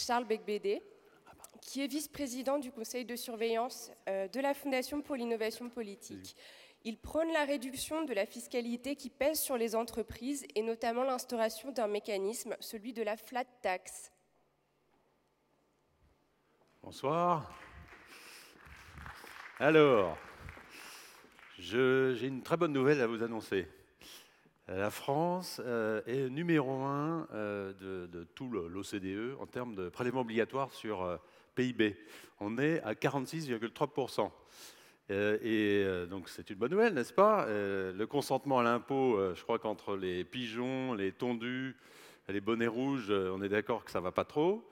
Charles Becbédé, qui est vice-président du conseil de surveillance euh, de la Fondation pour l'innovation politique. Il prône la réduction de la fiscalité qui pèse sur les entreprises et notamment l'instauration d'un mécanisme, celui de la flat tax. Bonsoir. Alors, j'ai une très bonne nouvelle à vous annoncer. La France euh, est numéro un euh, de, tout l'OCDE en termes de prélèvement obligatoire sur euh, PIB. On est à 46,3%. et donc c'est une bonne nouvelle, n'est-ce pas? Le consentement à l'impôt, je crois qu'entre les pigeons, les tondus, les bonnets rouges, on est d'accord que ça ne va pas trop.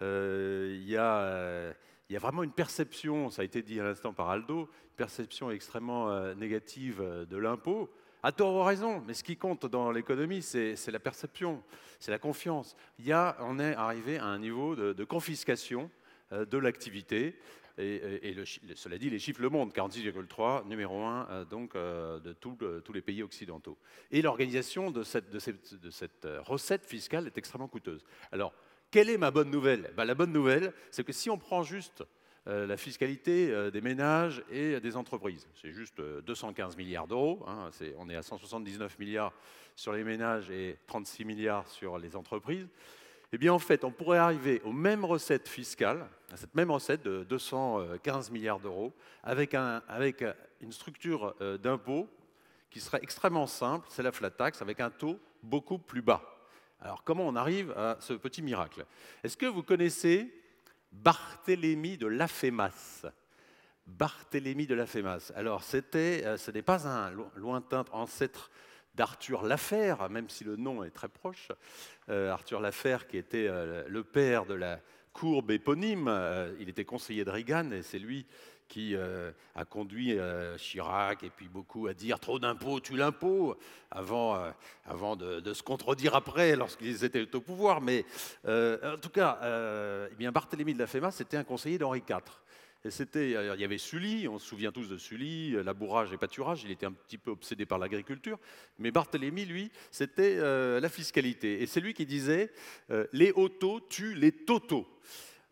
Il y a il y a vraiment une perception, ça a été dit à l'instant par Aldo, une perception extrêmement négative de l'impôt. À tort ou raison, mais ce qui compte dans l'économie, c'est la perception, c'est la confiance. Il y a, on est arrivé à un niveau de, confiscation euh, de l'activité. Et, cela dit, les chiffres le montrent, 46,3, numéro 1 donc, de tous les pays occidentaux. Et l'organisation de cette, recette fiscale est extrêmement coûteuse. Alors, quelle est ma bonne nouvelle? Ben, La bonne nouvelle, c'est que si on prend juste euh, la fiscalité euh, des ménages et des entreprises, c'est juste 215 euh, milliards d'euros, hein, on est à 179 milliards sur les ménages et 36 milliards sur les entreprises, eh bien en fait, on pourrait arriver aux mêmes recettes fiscales, à cette même recette de 215 milliards d'euros, avec, avec une structure d'impôt qui serait extrêmement simple, c'est la flat tax, avec un taux beaucoup plus bas. Alors comment on arrive à ce petit miracle? Est-ce que vous connaissez Barthélemy de Lafémas Barthélemy de Lafémas. Alors c'était, euh, ce n'est pas un lointain ancêtre d'Arthur Laffaire, même si le nom est très proche. Euh, Arthur Laffaire, qui était euh, le père de la courbe éponyme, il était conseiller de Reagan et c'est lui qui euh, a conduit euh, Chirac et puis beaucoup à dire trop d'impôts tue l'impôt, avant, euh, avant de, se contredire après lorsqu'ils étaient au pouvoir. Mais en tout cas, eh bien Barthélemy de la FEMA, c'était un conseiller d'Henri IV. C'était, il y avait Sully, on se souvient tous de Sully, labourage et pâturage, il était un petit peu obsédé par l'agriculture, mais Barthélemy, lui, c'était la fiscalité. Et c'est lui qui disait les autos tuent les totaux.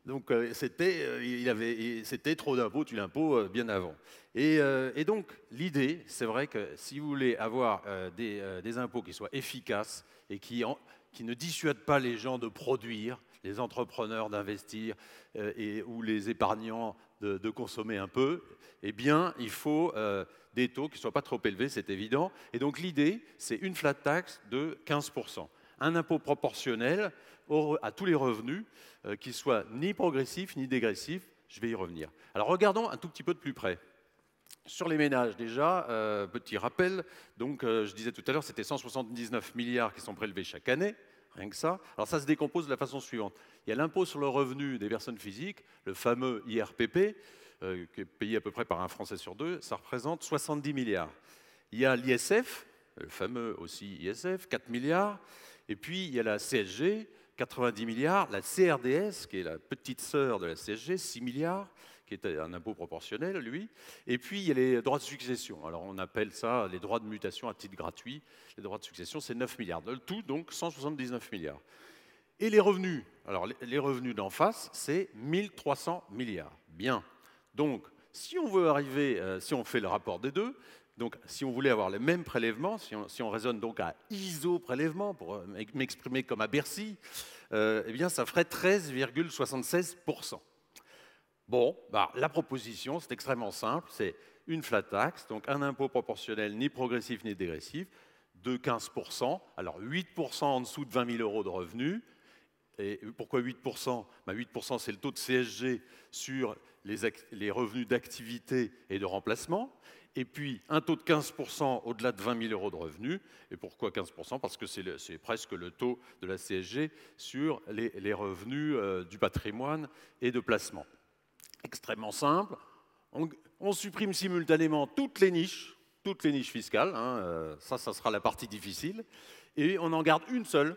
Donc euh, c'était, euh, il avait, c'était trop d'impôts, tu l'impôt euh, bien avant. Et, donc l'idée, c'est vrai que si vous voulez avoir des, impôts qui soient efficaces et qui, ne dissuadent pas les gens de produire, les entrepreneurs d'investir et, ou les épargnants de, de, consommer un peu, eh bien il faut des taux qui ne soient pas trop élevés, c'est évident. Et donc l'idée, c'est une flat tax de 15% un impôt proportionnel à tous les revenus, euh, qui soit ni progressif ni dégressif. Je vais y revenir. Alors regardons un tout petit peu de plus près. Sur les ménages, déjà, euh, petit rappel, donc euh, je disais tout à l'heure, c'était 179 milliards qui sont prélevés chaque année, rien que ça. Alors ça se décompose de la façon suivante. Il y a l'impôt sur le revenu des personnes physiques, le fameux IRPP, qui est payé à peu près par un Français sur deux, ça représente 70 milliards. Il y a l'ISF, le fameux aussi ISF, 4 milliards. Et puis, il y a la CSG, 90 milliards, la CRDS, qui est la petite sœur de la CSG, 6 milliards, qui est un impôt proportionnel, lui. Et puis, il y a les droits de succession. Alors, on appelle ça les droits de mutation à titre gratuit. Les droits de succession, c'est 9 milliards. Le tout, donc, 179 milliards. Et les revenus Alors, les revenus d'en face, c'est 1300 milliards. Bien. Donc, si on veut arriver, euh, si on fait le rapport des deux, donc, si on voulait avoir les mêmes prélèvements, si on, raisonne donc à iso-prélèvement, pour euh, m'exprimer comme à Bercy, euh, eh bien, ça ferait 13,76%. Bon, bah, la proposition, c'est extrêmement simple, c'est une flat tax, donc un impôt proportionnel ni progressif ni dégressif, de 15%, alors 8% en dessous de 20 000 euros de revenus. Et pourquoi 8% 8% c'est le taux de CSG sur les, les revenus d'activité et de remplacement et puis un taux de 15% au-delà de 20 000 euros de revenus. Et pourquoi 15% Parce que c'est presque le taux de la CSG sur les, revenus euh, du patrimoine et de placement. Extrêmement simple. On, supprime simultanément toutes les niches, toutes les niches fiscales. Hein, euh, ça, ça sera la partie difficile. Et on en garde une seule,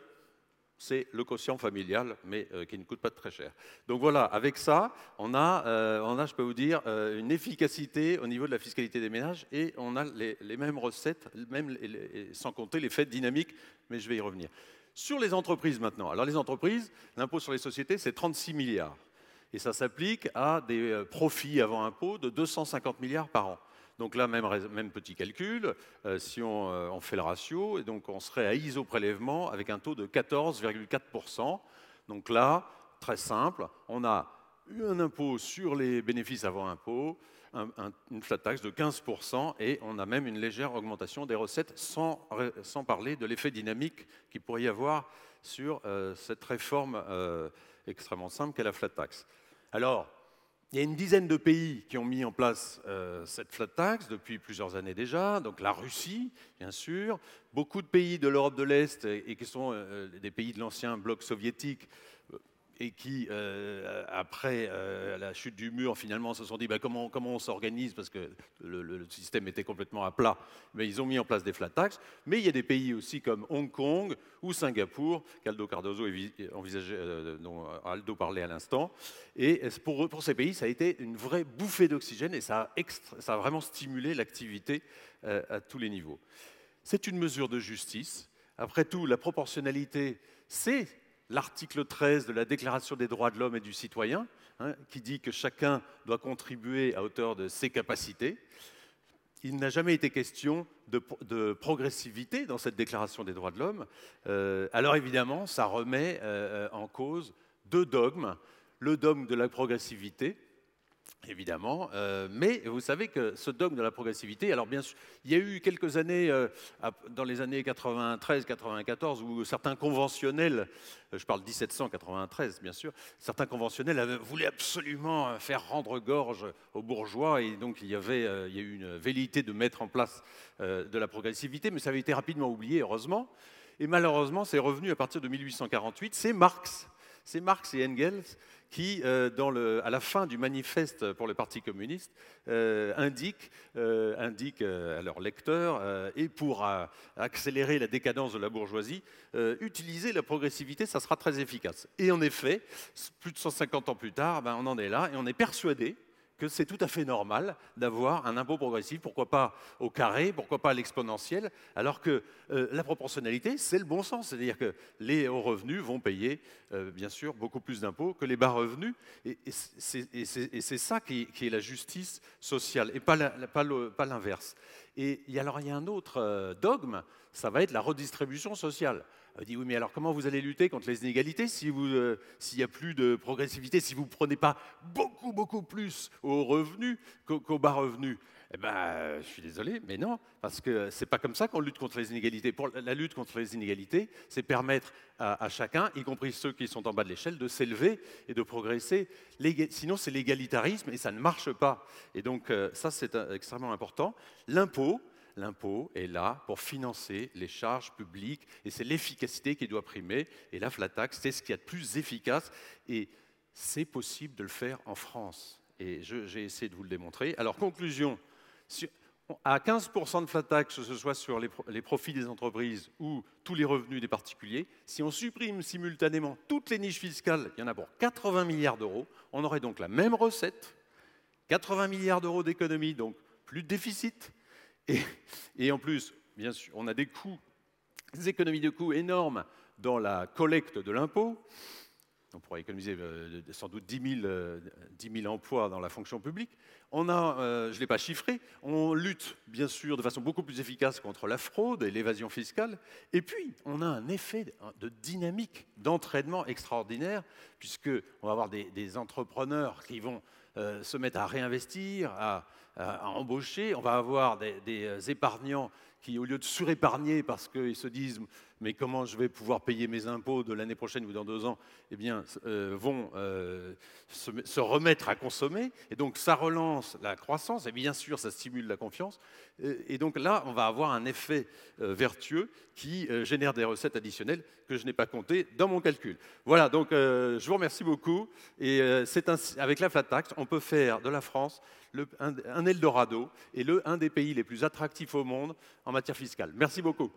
c'est le quotient familial, mais euh, qui ne coûte pas très cher. Donc voilà, avec ça, on a, euh, on a je peux vous dire, euh, une efficacité au niveau de la fiscalité des ménages et on a les, mêmes recettes, même sans compter les fêtes dynamiques, mais je vais y revenir. Sur les entreprises maintenant. Alors les entreprises, l'impôt sur les sociétés, c'est 36 milliards. Et ça s'applique à des profits avant impôt de 250 milliards par an. Donc là, même, petit calcul, euh, si on, euh, on, fait le ratio, donc on serait à ISO prélèvement avec un taux de 14,4%. Donc là, très simple, on a eu un impôt sur les bénéfices avant impôt, une flat tax de 15%, et on a même une légère augmentation des recettes, sans, sans parler de l'effet dynamique qu'il pourrait y avoir sur euh, cette réforme euh, extrêmement simple qu'est la flat tax. Alors, il y a une dizaine de pays qui ont mis en place euh, cette flat tax depuis plusieurs années déjà. Donc la Russie, bien sûr, beaucoup de pays de l'Europe de l'Est et qui sont des pays de l'ancien bloc soviétique et qui, euh, après euh, la chute du mur, finalement, se sont dit bah, comment, comment, on s'organise, parce que le, système était complètement à plat. Mais ils ont mis en place des flat tax. Mais il y a des pays aussi comme Hong Kong ou Singapour, qu'Aldo Cardozo envisageait, euh, dont Aldo parlait à l'instant. Et pour, pour, ces pays, ça a été une vraie bouffée d'oxygène et ça a, vraiment stimulé l'activité à tous les niveaux. C'est une mesure de justice. Après tout, la proportionnalité, c'est l'article 13 de la Déclaration des droits de l'homme et du citoyen, hein, qui dit que chacun doit contribuer à hauteur de ses capacités. Il n'a jamais été question de, progressivité dans cette Déclaration des droits de l'homme. Euh, alors évidemment, ça remet euh, en cause deux dogmes. Le dogme de la progressivité, évidemment. Euh, mais vous savez que ce dogme de la progressivité, alors bien sûr, il y a eu quelques années, euh, dans les années 93-94, où certains conventionnels, euh, je parle 1793 bien sûr, certains conventionnels voulaient absolument faire rendre gorge aux bourgeois, et donc il y, avait, il y a eu une velléité de mettre en place de la progressivité, mais ça avait été rapidement oublié, heureusement. Et malheureusement, c'est revenu à partir de 1848. C'est Marx, c'est Marx et Engels qui, euh, à la fin du manifeste pour le Parti communiste, euh, indiquent, euh, à leurs lecteurs, et pour accélérer la décadence de la bourgeoisie, utiliser la progressivité, ça sera très efficace. Et en effet, plus de 150 ans plus tard, ben, on en est là, et on est persuadé c'est tout à fait normal d'avoir un impôt progressif, pourquoi pas au carré, pourquoi pas à l'exponentiel, alors que euh, la proportionnalité, c'est le bon sens. C'est-à-dire que les hauts revenus vont payer, euh, bien sûr, beaucoup plus d'impôts que les bas revenus. Et, c'est ça qui, est la justice sociale, et pas l'inverse. Et alors, il y a un autre euh, dogme, ça va être la redistribution sociale. On dit oui, mais alors comment vous allez lutter contre les inégalités euh, s'il n'y a plus de progressivité, si vous ne prenez pas beaucoup, beaucoup plus aux revenus qu'aux bas revenus eh bien, je suis désolé, mais non, parce que c'est pas comme ça qu'on lutte contre les inégalités. Pour la lutte contre les inégalités, c'est permettre à, chacun, y compris ceux qui sont en bas de l'échelle, de s'élever et de progresser. Sinon, c'est l'égalitarisme et ça ne marche pas. Et donc, euh, ça, c'est euh, extrêmement important. L'impôt, l'impôt est là pour financer les charges publiques et c'est l'efficacité qui doit primer. Et la flat tax, c'est ce qu'il y a de plus efficace et c'est possible de le faire en France. Et j'ai essayé de vous le démontrer. Alors, conclusion, à 15% de flat tax, que ce soit sur les, profits des entreprises ou tous les revenus des particuliers, si on supprime simultanément toutes les niches fiscales, il y en a pour 80 milliards d'euros, on aurait donc la même recette, 80 milliards d'euros d'économie, donc plus de déficit, et, en plus, bien sûr, on a des économies de coûts énormes dans la collecte de l'impôt. On pourrait économiser euh, sans doute 10 000, euh, emplois dans la fonction publique. On a, euh, je ne l'ai pas chiffré, on lutte bien sûr de façon beaucoup plus efficace contre la fraude et l'évasion fiscale. Et puis, on a un effet de dynamique, d'entraînement extraordinaire, puisqu'on va avoir des, entrepreneurs qui vont se mettre à réinvestir, à, embaucher. On va avoir des, des épargnants qui, au lieu de surépargner parce qu'ils se disent mais comment je vais pouvoir payer mes impôts de l'année prochaine ou dans deux ans, eh bien, euh, vont euh, se, remettre à consommer. Et donc, ça relance la croissance, et bien sûr, ça stimule la confiance. Et, donc là, on va avoir un effet euh, vertueux qui génère des recettes additionnelles que je n'ai pas comptées dans mon calcul. Voilà, donc je vous remercie beaucoup. Et c'est avec la flat tax, on peut faire de la France un, Eldorado et le, un des pays les plus attractifs au monde en matière fiscale. Merci beaucoup.